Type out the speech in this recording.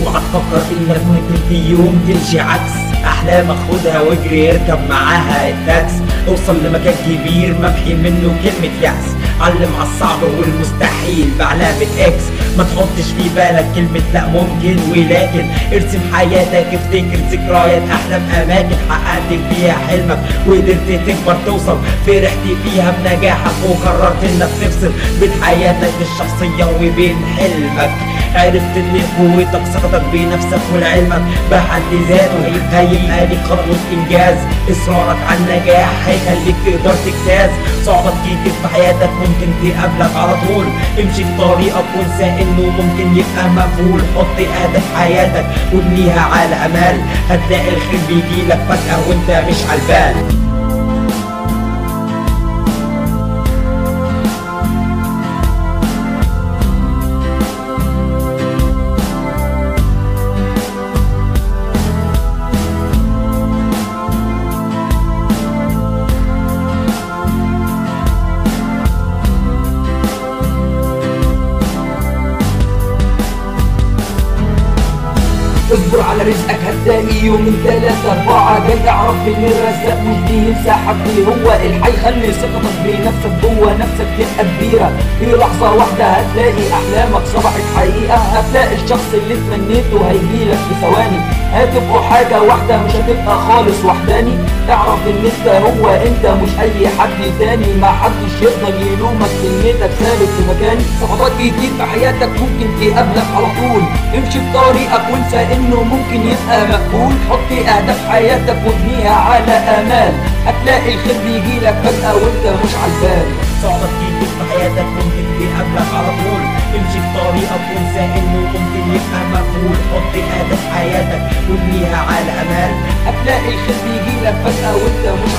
فكر انك ممكن في يوم تمشي عكس. احلامك خدها واجري اركب معاها التاكس. أوصل لمكان كبير ممحي منه كلمة يأس. علم على الصعب والمستحيل بعلامة X. ما تحطش في بالك كلمة لا ممكن ولكن. ارسم حياتك افتكر ذكريات أحلام أماكن. حققت فيها حلمك وقدرت تكبر توصل. فرحت فيها بنجاحك وقررت إنك تفصل. بين حياتك الشخصية وبين حلمك. عرفت ان قوتك ثقتك بنفسك ولعلمك بحد ذاته. هيبقى ليك خطوة انجاز إصرارك على النجاح هيخليك تقدر تجتاز. صعوبات كتير في حياتك ممكن تقابلك على طول. امشي في طريقك وانسى إنه ممكن يبقى مقبول. حط اهداف حياتك وابنيها على أمال. هتلاقي الخير بيجيلك فجأة وانت مش على اصبر على رزقك هتلاقي يومين تلاتة أربعة. جاي تعرف إن الرزاق مش بينسى حد هو. الحي خلي ثقتك بنفسك جوه نفسك تبقى كبيرة في لحظة واحدة هتلاقي أحلامك صبحت حقيقة. هتلاقي الشخص اللي تمنيته هيجيلك في ثواني. هتبقوا حاجة واحدة مش هتبقى خالص وحداني. اعرف إن أنت هو أنت مش أي حد تاني. ما حدش يقدر يلومك كلمتك ثابت في مكاني. صعوبات كتير في حياتك ممكن تقابلك على طول. امشي في طريقك وانسى إنه ممكن يبقى مقبول. حط أهداف حياتك وابنيها على أمال. هتلاقي الخير بيجيلك فجأة وأنت مش على البال صعوبات كتير في حياتك ممكن تقابلك على طول. امشي في طريقك وانسى إنه ممكن يبقى مقبول. حط أهداف حياتك وابنيها على امال هتلاقي الخير بيجيلك فجأة وانت مش